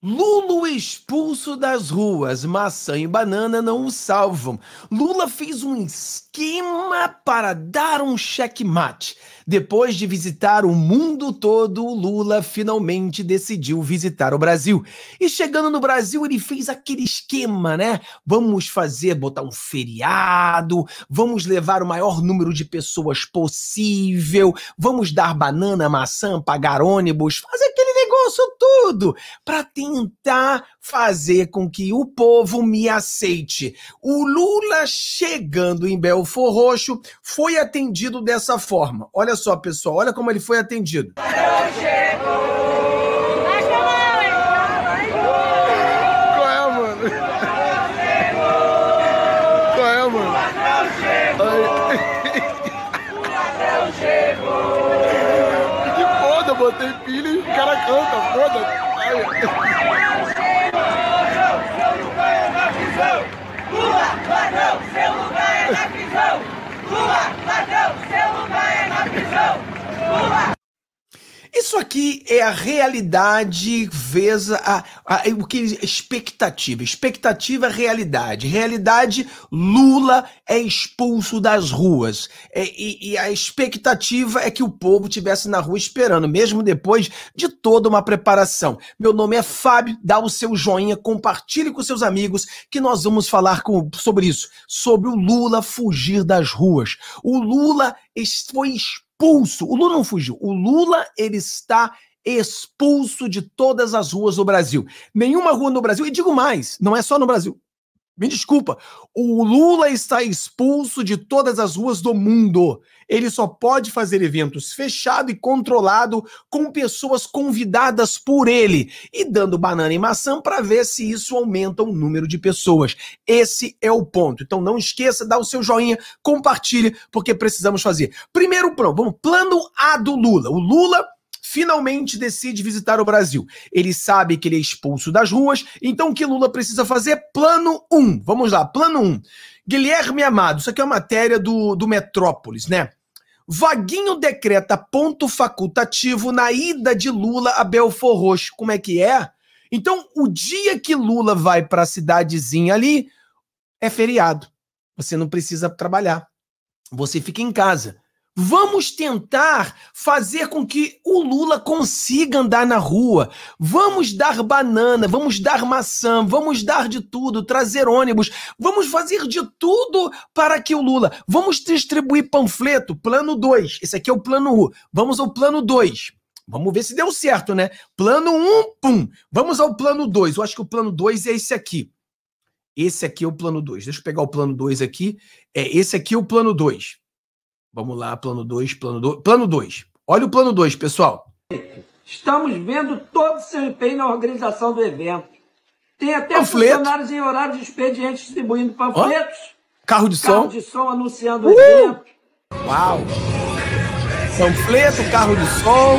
Lulo expulso das ruas, maçã e banana não o salvam. Lula fez um esquema para dar um checkmate. Depois de visitar o mundo todo, Lula finalmente decidiu visitar o Brasil. E chegando no Brasil, ele fez aquele esquema, né? Vamos fazer, botar um feriado, vamos levar o maior número de pessoas possível, vamos dar banana, maçã, pagar ônibus, fazer aquele negócio tudo para tentar fazer com que o povo me aceite. O Lula chegando em Belfor Roxo foi atendido dessa forma. Olha só, pessoal, olha como ele foi atendido. Eu é, é, foda, botei pilha canta, foda. Ladrão, seu lugar é na prisão! Ladrão, seu lugar é na prisão! Isso aqui é a realidade vezes a, a, o que expectativa. Expectativa é realidade. Realidade, Lula é expulso das ruas. É, e, e, a expectativa é que o povo tivesse na rua esperando, mesmo depois de toda uma preparação. Meu nome é Fábio, dá o seu joinha, compartilhe com seus amigos que nós vamos falar com, sobre isso, sobre o Lula fugir das ruas. O Lula foi expulso. O Lula não fugiu. O Lula ele está expulso de todas as ruas do Brasil. Nenhuma rua no Brasil, e digo mais, não é só no Brasil. Me desculpa, o Lula está expulso de todas as ruas do mundo. Ele só pode fazer eventos fechado e controlado com pessoas convidadas por ele e dando banana e maçã para ver se isso aumenta o número de pessoas. Esse é o ponto. Então não esqueça, dá o seu joinha, compartilhe, porque precisamos fazer. Primeiro plano, vamos, plano A do Lula. O Lula finalmente decide visitar o Brasil. Ele sabe que ele é expulso das ruas, então o que Lula precisa fazer? Plano 1. Um. Vamos lá, plano 1. Um. Guilherme Amado, isso aqui é uma matéria do, do Metrópolis, né? Vaguinho decreta ponto facultativo na ida de Lula a Belfor Roxo. Como é que é? Então, o dia que Lula vai para a cidadezinha ali é feriado. Você não precisa trabalhar. Você fica em casa. Vamos tentar fazer com que o Lula consiga andar na rua. Vamos dar banana, vamos dar maçã, vamos dar de tudo, trazer ônibus. Vamos fazer de tudo para que o Lula. Vamos distribuir panfleto, plano 2. Esse aqui é o plano 1. Vamos ao plano 2. Vamos ver se deu certo, né? Plano 1, um, pum. Vamos ao plano 2. Eu acho que o plano 2 é esse aqui. Esse aqui é o plano 2. Deixa eu pegar o plano 2 aqui. É esse aqui é o plano 2. Vamos lá, plano 2, plano 2. Plano 2. Olha o plano 2, pessoal. Estamos vendo todo o seu empenho na organização do evento. Tem até Panfleto. funcionários em horário de expediente distribuindo panfletos. Oh. Carro de som. Carro de som anunciando uh. o evento. Uau! Panfleto, carro de som.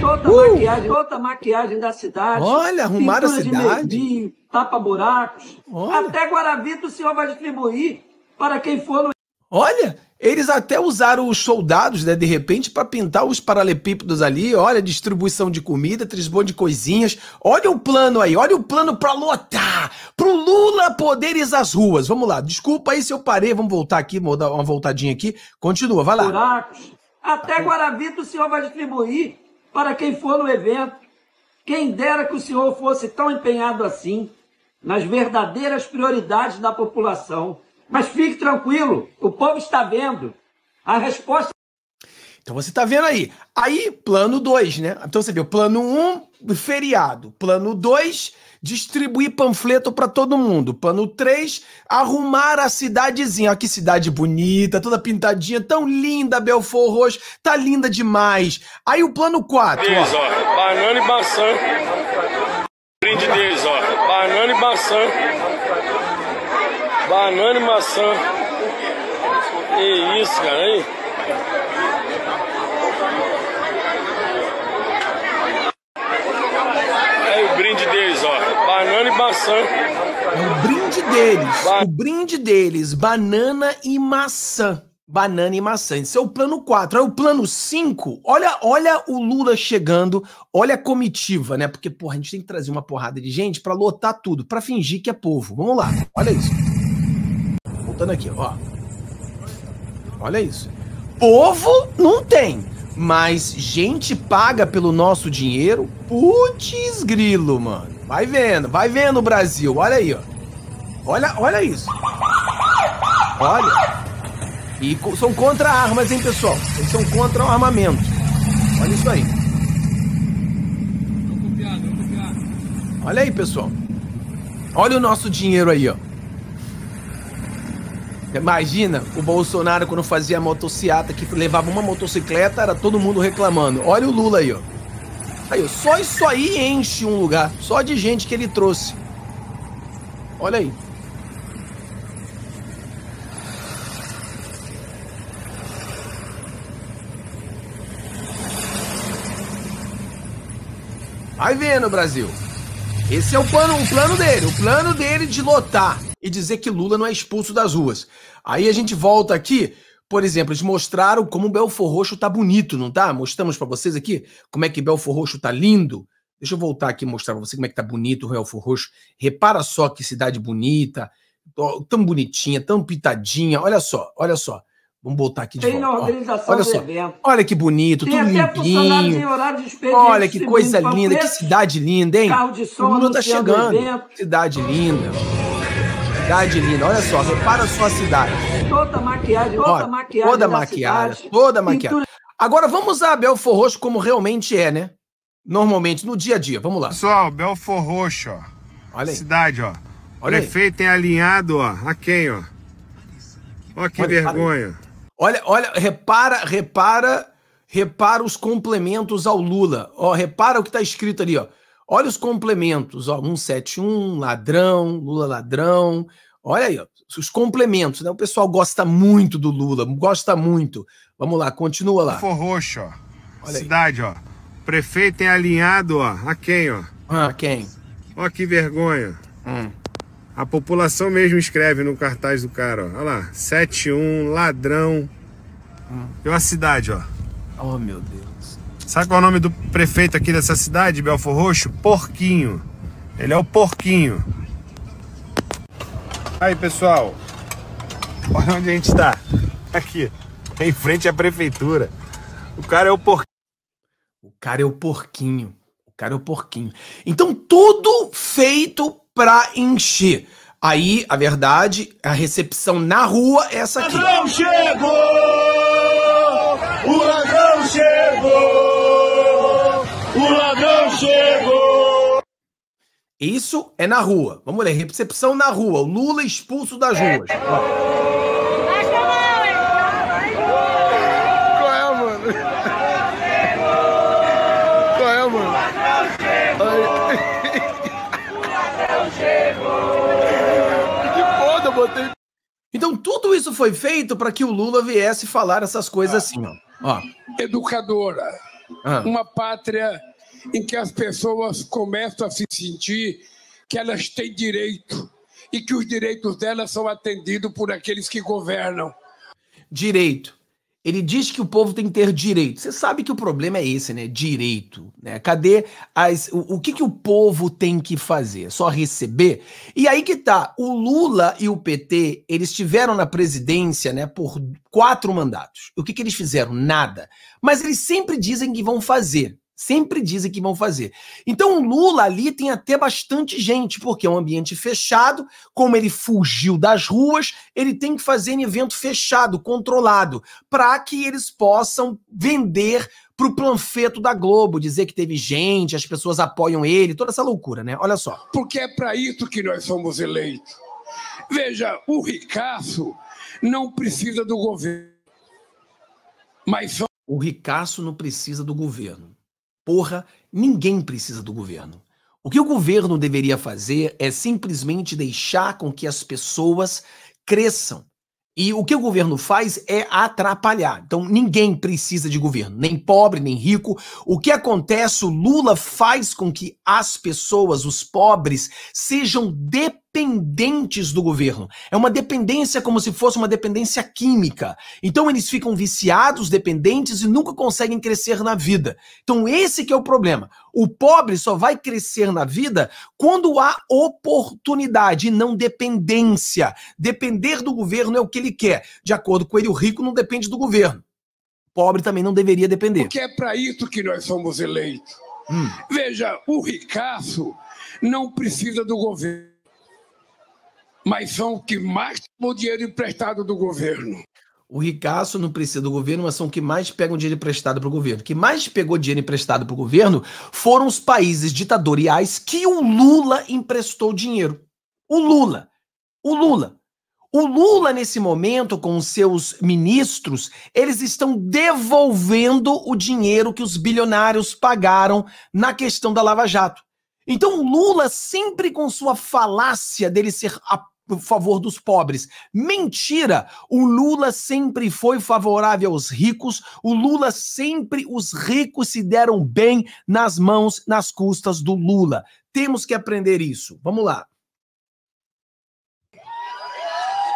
Toda uh. maquiagem, toda maquiagem da cidade. Olha, arrumaram a cidade. tapa buracos. Olha. Até Guaravita o senhor vai distribuir para quem for no Olha, eles até usaram os soldados, né, de repente, para pintar os paralelepípedos ali. Olha, distribuição de comida, trisbão de coisinhas. Olha o plano aí, olha o plano para lotar, pro Lula poderes as ruas. Vamos lá, desculpa aí se eu parei, vamos voltar aqui, vou dar uma voltadinha aqui. Continua, vai lá. Buracos. Até Guaravita o senhor vai distribuir para quem for no evento. Quem dera que o senhor fosse tão empenhado assim nas verdadeiras prioridades da população mas fique tranquilo, o povo está vendo. A resposta. Então você está vendo aí. Aí, plano 2, né? Então você viu, plano 1, um, feriado. Plano 2, distribuir panfleto para todo mundo. Plano 3, arrumar a cidadezinha. Olha que cidade bonita, toda pintadinha, tão linda, Belfor Roxo. Tá linda demais. Aí o plano 4. Deles, ó. Banana e maçã. Brinde deles, ó. Banana e maçã. Banana e maçã. Que isso, cara, hein? É o brinde deles, ó. Banana e maçã. É o brinde deles. Ba o brinde deles, banana e maçã. banana e maçã. Esse é o plano 4. Aí o plano 5, olha, olha o Lula chegando, olha a comitiva, né? Porque, porra, a gente tem que trazer uma porrada de gente para lotar tudo, para fingir que é povo. Vamos lá, olha isso. Voltando aqui, ó. Olha isso. Povo não tem, mas gente paga pelo nosso dinheiro, putz grilo, mano. Vai vendo, vai vendo o Brasil, olha aí, ó. Olha, olha isso. Olha. E são contra armas, hein, pessoal? Eles são contra o armamento. Olha isso aí. Olha aí, pessoal. Olha o nosso dinheiro aí, ó. Imagina o Bolsonaro quando fazia a motociata que levava uma motocicleta, era todo mundo reclamando. Olha o Lula aí, ó. Aí. Só isso aí enche um lugar. Só de gente que ele trouxe. Olha aí. Vai vendo, Brasil. Esse é o plano, o plano dele, o plano dele de lotar e dizer que Lula não é expulso das ruas. Aí a gente volta aqui, por exemplo, eles mostraram como o Belfor Roxo tá bonito, não tá? Mostramos para vocês aqui como é que Belfor Roxo tá lindo. Deixa eu voltar aqui e mostrar para você como é que tá bonito o Belfor Roxo. Repara só que cidade bonita, tão bonitinha, tão pitadinha. Olha só, olha só. Vamos voltar aqui de Tem volta. organização olha do só. evento. Olha que bonito, Tem tudo até funcionários em limpinho. horário de expediente Olha que coisa linda, que cidade linda, hein? Carro de som o Lula tá chegando. Cidade linda. Cidade linda. Olha só, repara só a cidade. Toda maquiagem, toda maquiagem. toda da maquiagem, cidade. toda maquiagem. Pintura Agora vamos a Belfor Roxo como realmente é, né? Normalmente, no dia a dia. Vamos lá. Pessoal, Belfor Roxo, ó. Olha aí. Cidade, ó. Olha aí. Prefeito tem alinhado, ó. A quem, ó? Ó que Olha, vergonha. Olha, olha, repara, repara, repara os complementos ao Lula. Ó, repara o que tá escrito ali, ó. Olha os complementos, ó, 171, ladrão, Lula ladrão. Olha aí, ó, os complementos, né? O pessoal gosta muito do Lula, gosta muito. Vamos lá, continua lá. Belfor Roxo, ó. Olha aí. Cidade, ó. Prefeito tem alinhado, ó. A quem, ó? Ah, quem? Ó que vergonha. Hum. A população mesmo escreve no cartaz do cara, ó. Olha lá. 71, ladrão. Hum. E a cidade, ó. Oh, meu Deus. Sabe qual é o nome do prefeito aqui dessa cidade, Belfor Roxo? Porquinho. Ele é o Porquinho. Aí, pessoal. Olha onde a gente tá. Aqui. Em frente à prefeitura. O cara é o Porquinho. O cara é o porquinho. O cara é o porquinho. Então, tudo feito pra encher. Aí, a verdade, a recepção na rua é essa aqui. ladrão chegou! Isso é na rua. Vamos ler. Recepção na rua. O Lula expulso das ruas. Qual é, mano? Qual é, mano? Ai. Que foda, botei Então, tudo isso foi feito para que o Lula viesse falar essas coisas assim, ó. ó. educadora, Ah. uma pátria em que as pessoas começam a se sentir que elas têm direito e que os direitos delas são atendidos por aqueles que governam. Direito. Ele diz que o povo tem que ter direito. Você sabe que o problema é esse, né? Direito. Né? Cadê as. O, o que, que o povo tem que fazer? Só receber? E aí que tá. O Lula e o PT, eles estiveram na presidência, né, por quatro mandatos. O que, que eles fizeram? Nada. Mas eles sempre dizem que vão fazer. Sempre dizem que vão fazer. Então o Lula ali tem até bastante gente, porque é um ambiente fechado. Como ele fugiu das ruas, ele tem que fazer em evento fechado, controlado, para que eles possam vender para o panfleto da Globo, dizer que teve gente, as pessoas apoiam ele, toda essa loucura, né? Olha só. Porque é para isso que nós somos eleitos. Veja, o ricaço não precisa do governo, mas só O ricaço não precisa do governo. Porra, ninguém precisa do governo. O que o governo deveria fazer é simplesmente deixar com que as pessoas cresçam. E o que o governo faz é atrapalhar. Então ninguém precisa de governo, nem pobre, nem rico. O que acontece, o Lula faz com que as pessoas, os pobres, sejam dependentes do governo. É uma dependência como se fosse uma dependência química. Então eles ficam viciados, dependentes e nunca conseguem crescer na vida. Então esse que é o problema. O pobre só vai crescer na vida quando há oportunidade e não dependência. Depender do governo é o que ele quer. De acordo com ele, o rico não depende do governo. O pobre também não deveria depender. Porque é para isso que nós somos eleitos. Hum. Veja, o ricaço não precisa do governo, mas são que mais tomam dinheiro emprestado do governo. O ricaço não precisa do governo, mas são que mais pegam dinheiro emprestado para o governo. Que mais pegou dinheiro emprestado para o governo foram os países ditatoriais que o Lula emprestou dinheiro. O Lula. O Lula. O Lula, nesse momento, com os seus ministros, eles estão devolvendo o dinheiro que os bilionários pagaram na questão da Lava Jato. Então, o Lula, sempre com sua falácia dele ser a favor dos pobres. Mentira! O Lula sempre foi favorável aos ricos, o Lula sempre, os ricos se deram bem nas mãos, nas custas do Lula. Temos que aprender isso. Vamos lá.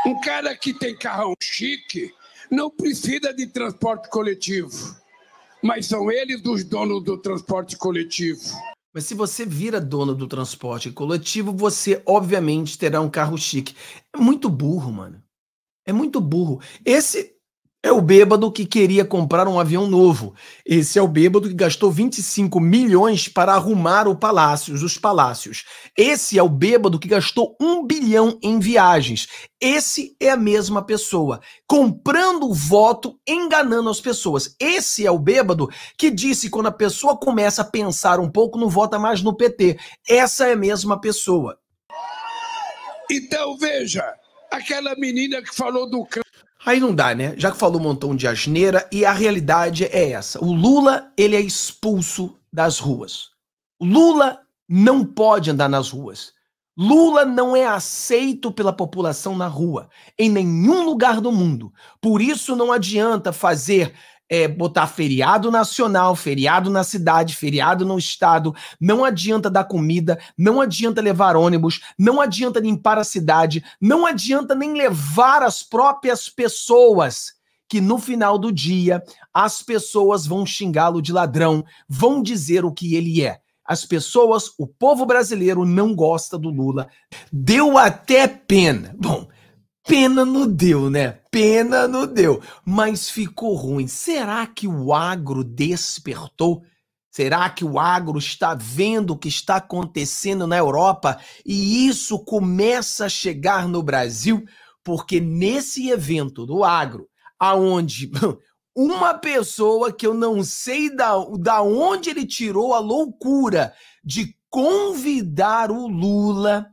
Um cara que tem carrão chique não precisa de transporte coletivo, mas são eles os donos do transporte coletivo. Mas se você vira dono do transporte coletivo, você obviamente terá um carro chique. É muito burro, mano. É muito burro. Esse é o bêbado que queria comprar um avião novo. Esse é o bêbado que gastou 25 milhões para arrumar o palácios, os palácios. Esse é o bêbado que gastou um bilhão em viagens. Esse é a mesma pessoa, comprando voto, enganando as pessoas. Esse é o bêbado que disse quando a pessoa começa a pensar um pouco, não vota mais no PT. Essa é a mesma pessoa. Então veja, aquela menina que falou do Aí não dá, né? Já que falou um montão de asneira e a realidade é essa. O Lula, ele é expulso das ruas. Lula não pode andar nas ruas. Lula não é aceito pela população na rua, em nenhum lugar do mundo. Por isso não adianta fazer é, botar feriado nacional, feriado na cidade, feriado no estado. Não adianta dar comida, não adianta levar ônibus, não adianta limpar a cidade, não adianta nem levar as próprias pessoas. Que no final do dia as pessoas vão xingá-lo de ladrão, vão dizer o que ele é. As pessoas, o povo brasileiro não gosta do Lula. Deu até pena. Bom, Pena não deu, né? Pena não deu. Mas ficou ruim. Será que o agro despertou? Será que o agro está vendo o que está acontecendo na Europa e isso começa a chegar no Brasil? Porque nesse evento do agro, aonde uma pessoa que eu não sei da, da onde ele tirou a loucura de convidar o Lula,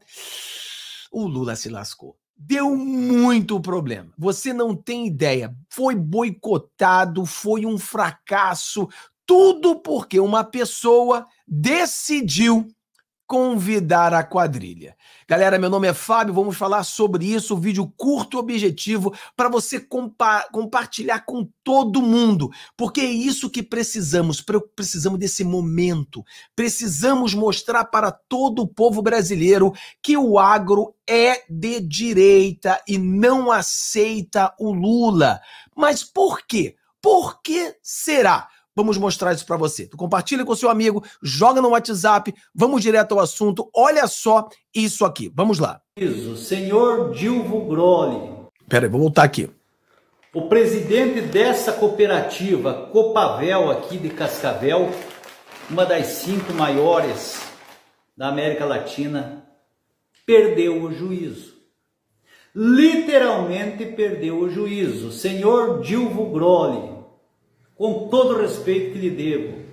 o Lula se lascou deu muito problema. Você não tem ideia. Foi boicotado, foi um fracasso, tudo porque uma pessoa decidiu convidar a quadrilha. Galera, meu nome é Fábio, vamos falar sobre isso, um vídeo curto e objetivo para você compa compartilhar com todo mundo, porque é isso que precisamos, precisamos desse momento. Precisamos mostrar para todo o povo brasileiro que o agro é de direita e não aceita o Lula. Mas por quê? Por que será? Vamos mostrar isso para você. Tu compartilha com seu amigo, joga no WhatsApp, vamos direto ao assunto. Olha só isso aqui. Vamos lá. Senhor Dilvo Groli. Pera aí, vou voltar aqui. O presidente dessa cooperativa, Copavel, aqui de Cascavel, uma das cinco maiores da América Latina, perdeu o juízo. Literalmente perdeu o juízo. Senhor Dilvo Groli com todo o respeito que lhe devo,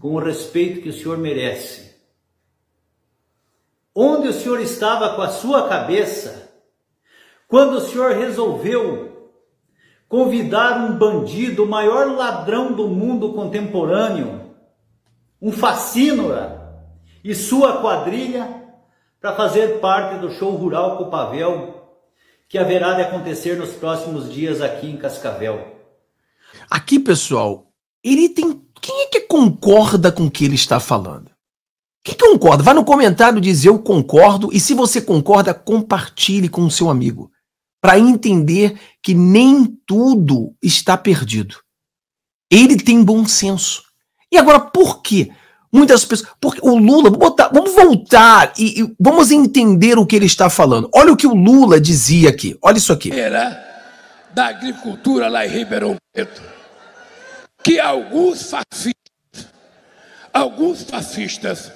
com o respeito que o senhor merece. Onde o senhor estava com a sua cabeça quando o senhor resolveu convidar um bandido, o maior ladrão do mundo contemporâneo, um facínora e sua quadrilha para fazer parte do show rural Copavel que haverá de acontecer nos próximos dias aqui em Cascavel. Aqui, pessoal, ele tem. Quem é que concorda com o que ele está falando? Quem concorda? Vai no comentário dizer eu concordo e se você concorda, compartilhe com o seu amigo para entender que nem tudo está perdido. Ele tem bom senso. E agora por quê? Muitas pessoas. Porque o Lula, botar, vamos voltar e, e, vamos entender o que ele está falando. Olha o que o Lula dizia aqui. Olha isso aqui. Era da agricultura lá em Ribeirão Preto. Que alguns fascistas, alguns fascistas,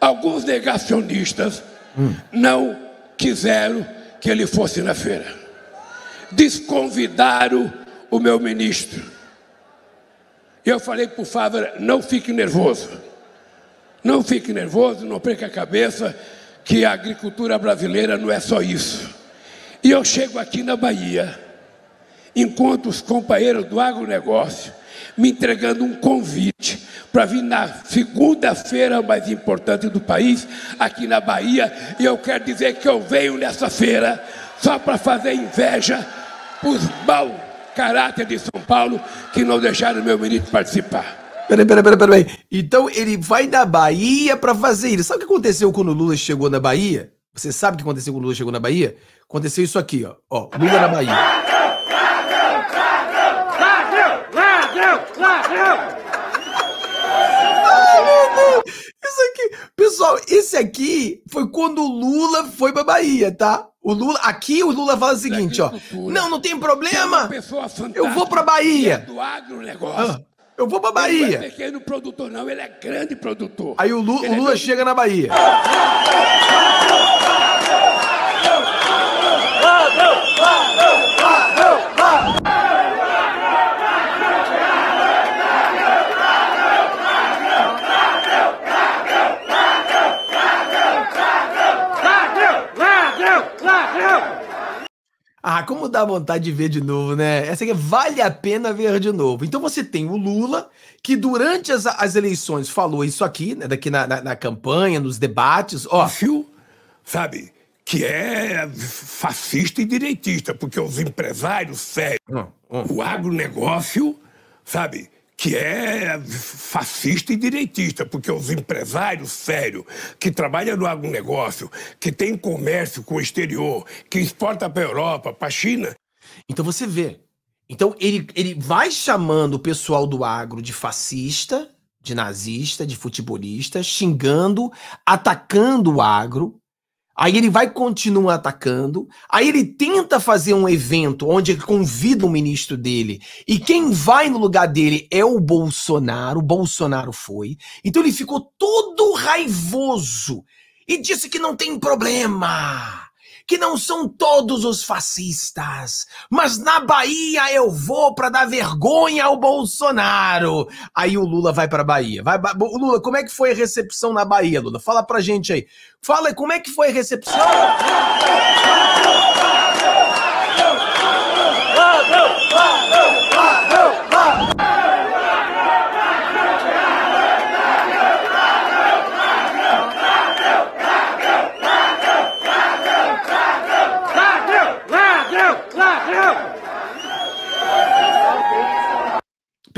alguns negacionistas hum. não quiseram que ele fosse na feira. Desconvidaram o meu ministro. Eu falei para o Fávara, não fique nervoso não fique nervoso, não perca a cabeça, que a agricultura brasileira não é só isso. E eu chego aqui na Bahia, encontro os companheiros do agronegócio me entregando um convite para vir na segunda-feira mais importante do país, aqui na Bahia, e eu quero dizer que eu venho nessa feira só para fazer inveja os mau caráter de São Paulo que não deixaram meu ministro participar. Peraí, peraí, peraí, peraí. Então ele vai da Bahia para fazer isso. Sabe o que aconteceu quando o Lula chegou na Bahia? Você sabe o que aconteceu quando o Lula chegou na Bahia? Aconteceu isso aqui, ó. Ó, Lula na Bahia. Pessoal, esse aqui foi quando o Lula foi pra Bahia, tá? O Lula, aqui o Lula fala o seguinte, ó. Não, não tem problema. Eu vou pra Bahia. Do agronegócio. Ah. Eu vou pra Bahia. Ele não é pequeno produtor, não, ele é grande produtor. Aí o Lula, o Lula é chega na Bahia. Ah, como dá vontade de ver de novo, né? Essa aqui vale a pena ver de novo. Então você tem o Lula, que durante as, as eleições falou isso aqui, né? Daqui na, na, na campanha, nos debates, ó. Fio, sabe, que é fascista e direitista, porque os empresários sérios, hum, hum. o agronegócio, sabe, que é fascista e direitista, porque os empresários sérios que trabalham no agronegócio, que tem comércio com o exterior, que exporta para a Europa, para a China. Então você vê. Então ele, ele vai chamando o pessoal do agro de fascista, de nazista, de futebolista, xingando, atacando o agro, Aí ele vai continuar atacando. Aí ele tenta fazer um evento onde ele convida o ministro dele. E quem vai no lugar dele é o Bolsonaro. O Bolsonaro foi. Então ele ficou todo raivoso e disse que não tem problema que não são todos os fascistas, mas na Bahia eu vou para dar vergonha ao Bolsonaro. Aí o Lula vai para Bahia. Vai, Lula, como é que foi a recepção na Bahia, Lula? Fala pra gente aí. Fala, como é que foi a recepção?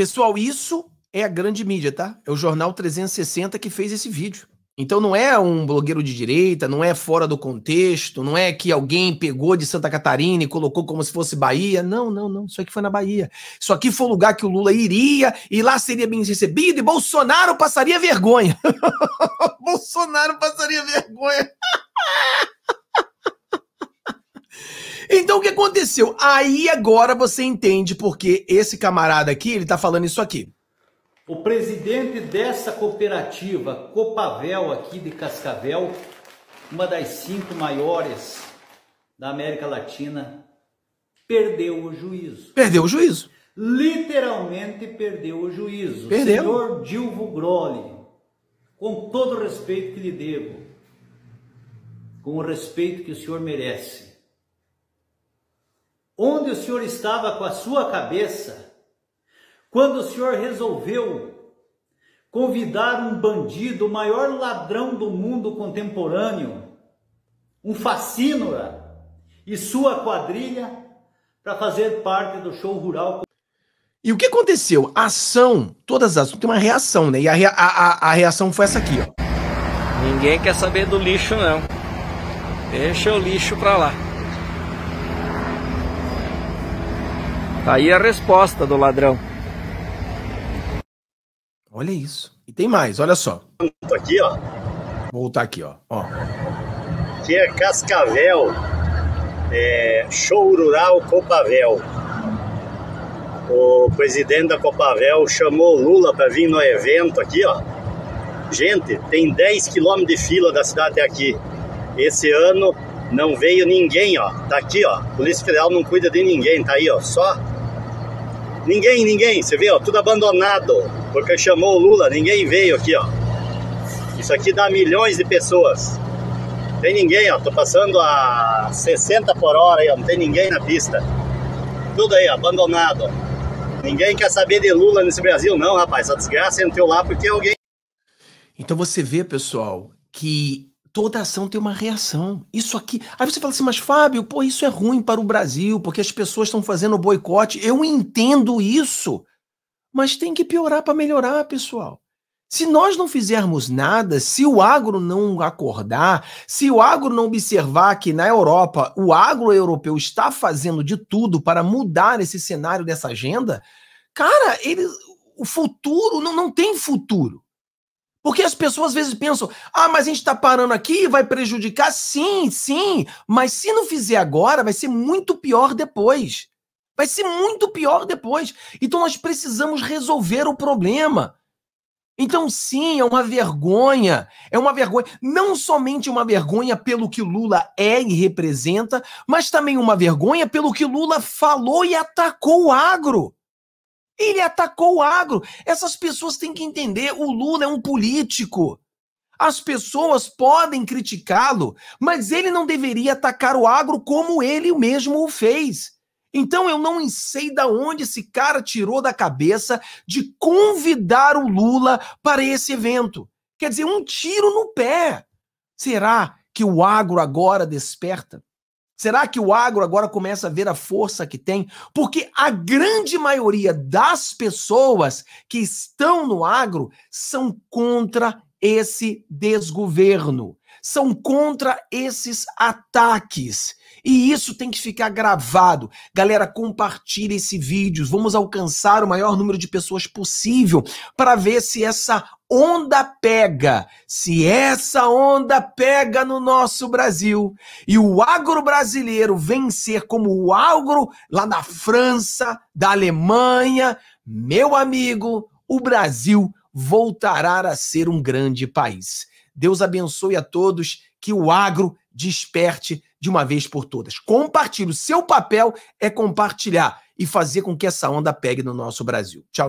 Pessoal, isso é a grande mídia, tá? É o Jornal 360 que fez esse vídeo. Então não é um blogueiro de direita, não é fora do contexto, não é que alguém pegou de Santa Catarina e colocou como se fosse Bahia. Não, não, não. Isso aqui foi na Bahia. Isso aqui foi o lugar que o Lula iria e lá seria bem recebido e Bolsonaro passaria vergonha. Bolsonaro passaria vergonha. Então o que aconteceu? Aí agora você entende porque esse camarada aqui, ele tá falando isso aqui. O presidente dessa cooperativa, Copavel, aqui de Cascavel, uma das cinco maiores da América Latina, perdeu o juízo. Perdeu o juízo. Literalmente perdeu o juízo. Perdeu. Senhor Dilvo Groli, com todo o respeito que lhe devo, com o respeito que o senhor merece, Onde o senhor estava com a sua cabeça quando o senhor resolveu convidar um bandido, o maior ladrão do mundo contemporâneo, um facínora e sua quadrilha para fazer parte do show rural? E o que aconteceu? A ação, todas as tem uma reação, né? E a, a, a reação foi essa aqui, ó. Ninguém quer saber do lixo, não. Deixa o lixo pra lá. Tá aí a resposta do ladrão. Olha isso. E tem mais, olha só. Aqui, ó. Vou voltar aqui, ó. ó. Aqui é Cascavel. É, show Rural Copavel. O presidente da Copavel chamou Lula para vir no evento aqui, ó. Gente, tem 10 quilômetros de fila da cidade até aqui. Esse ano não veio ninguém, ó. Tá aqui, ó. Polícia Federal não cuida de ninguém, tá aí, ó. Só ninguém, ninguém. Você vê, ó, tudo abandonado. Porque chamou o Lula, ninguém veio aqui, ó. Isso aqui dá milhões de pessoas. Tem ninguém, ó. Tô passando a 60 por hora aí, ó. Não tem ninguém na pista. Tudo aí, ó, abandonado. Ninguém quer saber de Lula nesse Brasil, não, rapaz. Essa desgraça entrou lá porque alguém. Então você vê, pessoal, que toda ação tem uma reação. Isso aqui. Aí você fala assim, mas Fábio, pô, isso é ruim para o Brasil, porque as pessoas estão fazendo boicote. Eu entendo isso. Mas tem que piorar para melhorar, pessoal. Se nós não fizermos nada, se o agro não acordar, se o agro não observar que na Europa o agro europeu está fazendo de tudo para mudar esse cenário dessa agenda, cara, ele, o futuro não, não tem futuro. Porque as pessoas às vezes pensam, ah, mas a gente está parando aqui, vai prejudicar? Sim, sim, mas se não fizer agora, vai ser muito pior depois. Vai ser muito pior depois. Então nós precisamos resolver o problema. Então, sim, é uma vergonha. É uma vergonha. Não somente uma vergonha pelo que Lula é e representa, mas também uma vergonha pelo que Lula falou e atacou o agro. Ele atacou o agro. Essas pessoas têm que entender: o Lula é um político. As pessoas podem criticá-lo, mas ele não deveria atacar o agro como ele mesmo o fez. Então eu não sei da onde esse cara tirou da cabeça de convidar o Lula para esse evento. Quer dizer, um tiro no pé. Será que o agro agora desperta? Será que o agro agora começa a ver a força que tem? Porque a grande maioria das pessoas que estão no agro são contra esse desgoverno, são contra esses ataques. E isso tem que ficar gravado. Galera, compartilhe esse vídeo. Vamos alcançar o maior número de pessoas possível para ver se essa onda pega. Se essa onda pega no nosso Brasil e o agro brasileiro vencer como o agro lá na França, da Alemanha, meu amigo, o Brasil voltará a ser um grande país. Deus abençoe a todos, que o agro desperte de uma vez por todas. Compartilhe. O seu papel é compartilhar e fazer com que essa onda pegue no nosso Brasil. Tchau.